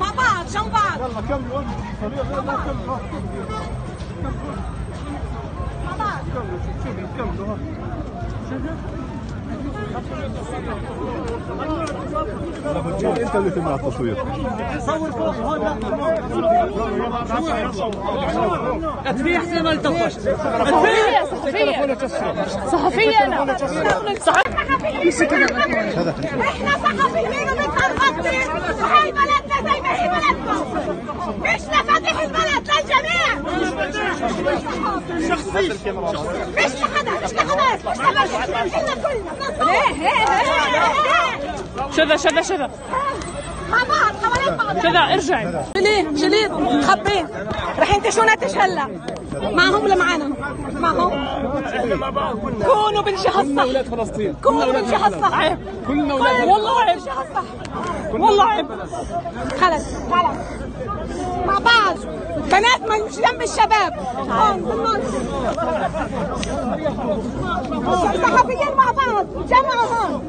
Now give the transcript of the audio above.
مع بعض جنب بعض يلا كملوا كملوا يلا كملوا مع بعض كملوا شوفوا كملوا ها انت اللي تمنع التصوير في حسين ما التفش صحفية صحفية صحفية أنا إحنا صحفيين وبنخطي وهي بلدنا زي ما هي بلدكم مش لفاتح البلد للجميع شخصي مش لحدا مش لحدا مش لحدا إحنا كلنا شذا شذا شذا. مع بعض شذا ارجعي. شليط شليط خبين رح ينتشونا تش هلا. معهم ولا معنا؟ معهم كونوا بالجهة الصح. فلسطين. كونوا بالجهة الصح. كلنا والله عيب الصح. والله. عيب خلص خلص. مع بعض. بنات ما مش جنب الشباب. هون. صحفيين مع بعض. جمعوا